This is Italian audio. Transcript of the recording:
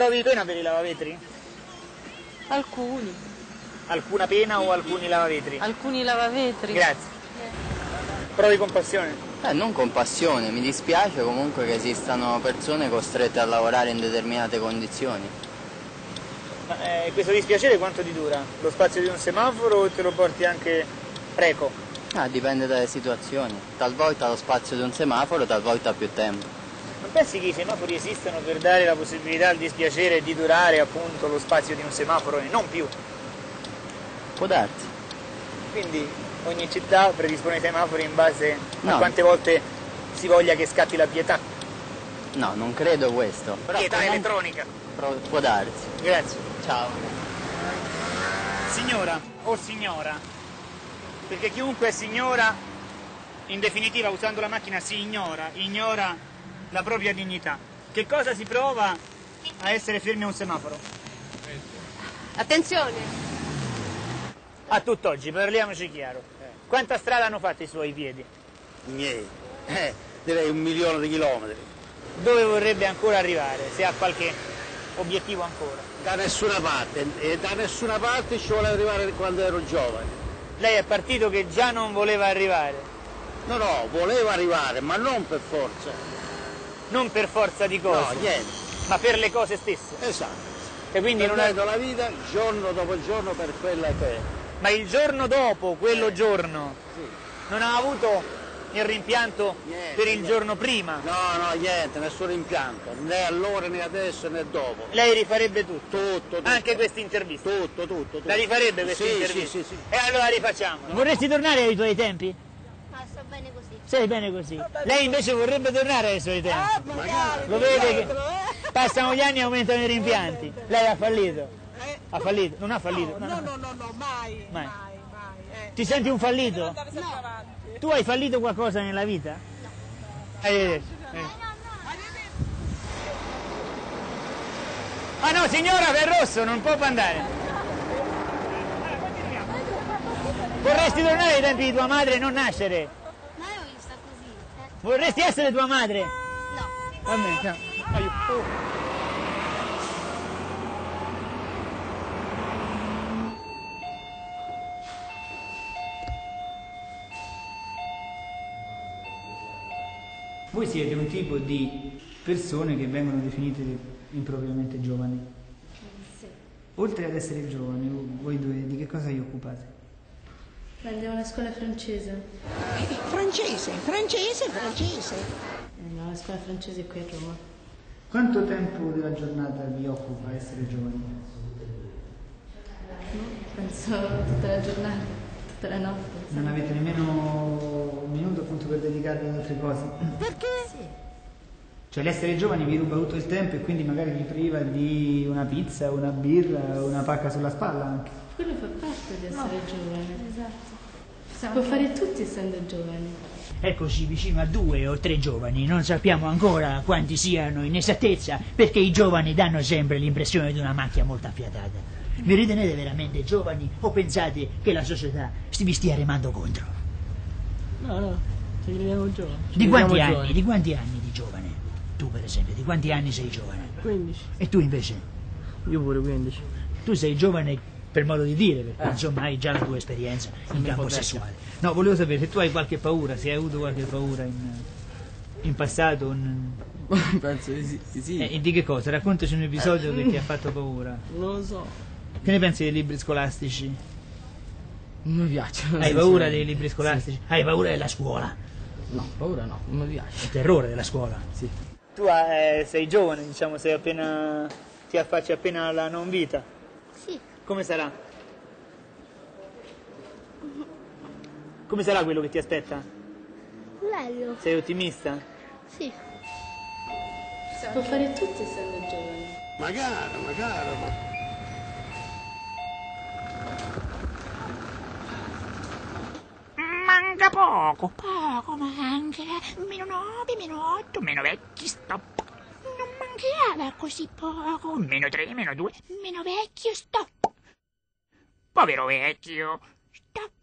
Provi pena per i lavavetri? Alcuni. Alcuna pena o alcuni lavavetri? Alcuni lavavetri. Grazie. Provi compassione? Eh, non compassione, mi dispiace comunque che esistano persone costrette a lavorare in determinate condizioni. Ma eh, questo dispiacere quanto ti dura? Lo spazio di un semaforo o te lo porti anche preco? Ah, dipende dalle situazioni. Talvolta lo spazio di un semaforo, talvolta più tempo. Non pensi che i semafori esistano per dare la possibilità al dispiacere di durare appunto lo spazio di un semaforo e non più? Può darsi. Quindi ogni città predispone i semafori in base a No. quante volte si voglia che scatti la pietà. No, non credo questo. Però pietà comunque- elettronica. Pro- può darsi. Grazie. Ciao. Signora o signora, perché chiunque è signora, in definitiva usando la macchina si ignora, ignora la propria dignità. Che cosa si prova a essere fermi a un semaforo? Attenzione. A tutt'oggi, parliamoci chiaro. Quanta strada hanno fatto i suoi piedi? Niente, eh, direi un milione di chilometri. Dove vorrebbe ancora arrivare, se ha qualche obiettivo ancora? Da nessuna parte, e da nessuna parte ci volevo arrivare quando ero giovane. Lei è partito che già non voleva arrivare, No, no, volevo arrivare, ma non per forza. Non per forza di No, cose, niente, ma per le cose stesse. esatto. E quindi non ha- Perdendo la vita giorno dopo giorno per quella che è. Ma il giorno dopo, quello giorno, Sì. non ha avuto il rimpianto Niente, per il niente. giorno prima. No, no, niente, nessun impianto, né allora né adesso né dopo. Lei rifarebbe tutto, Tutto, tutto. anche questa intervista. Tutto, tutto, tutto. La rifarebbe questa sì, intervista? Sì, sì, sì. E allora rifacciamola. Vorresti tornare ai tuoi tempi? Ma sto bene così. Sei bene così. Lei invece vorrebbe tornare ai suoi tempi. Magari. Lo vede che passano gli anni e aumentano i rimpianti. Lei ha fallito. Ha fallito? Non ha fallito? No, no. No, no, no, mai, Mai. mai, mai. Eh. Ti senti un fallito? Tu hai fallito qualcosa nella vita? Arrivederci. Eh. Ah no, signora, per rosso, non può andare. Vorresti tornare ai tempi di tua madre e non nascere? Ma io voglio stare così. Eh. Vorresti essere tua madre? No. Va bene, ciao. Aiuto. Voi siete un tipo di persone che vengono definite impropriamente giovani. Oltre ad essere giovani, voi due di che cosa vi occupate? Andiamo alla scuola francese. Francese, francese, francese. Andiamo alla scuola francese qui a Roma. Quanto tempo della giornata vi occupa essere giovani? Penso tutta la giornata, tutta la notte. Non avete nemmeno un minuto appunto per dedicarvi ad altre cose? Perché? Cioè l'essere giovani vi ruba tutto il tempo e quindi magari vi priva di una pizza, una birra, una pacca sulla spalla anche. Quello fa parte di essere giovane. Esatto. Si può fare tutti essendo giovani. Eccoci vicino a due o tre giovani, non sappiamo ancora quanti siano in esattezza, perché i giovani danno sempre l'impressione di una macchia molto affiatata. Vi ritenete veramente giovani o pensate che la società si vi stia remando contro? No, no, ci crediamo giovani. Ci Di quanti anni? giovani. Di quanti anni di giovane? Tu per esempio, di quanti anni sei giovane? 15. E tu invece? Io pure 15. Tu sei giovane per modo di dire, perché insomma hai già la tua esperienza in campo sessuale. No, volevo sapere se tu hai qualche paura, se hai avuto qualche paura in, in passato. in- Penso di sì. di sì. eh, di che cosa? Raccontaci un episodio che ti ha fatto paura. Non lo so. Che ne pensi dei libri scolastici? Non mi piacciono. Hai paura dei libri scolastici? Hai paura della scuola? No, paura no, non mi piace. Il terrore della scuola? Sì. Tu eh, sei giovane, diciamo, sei appena. ti affacci appena alla non vita. Sì. Come sarà? Come sarà quello che ti aspetta? Bello. Sei ottimista? Sì. Si può fare tutti essendo giovani. Magari, magari. ma- Manca poco, poco manca. Meno 9, meno 8, meno 20, stop. Non mancava così poco. Meno 3, meno 2, meno vecchio, stop. Povero vecchio, stop.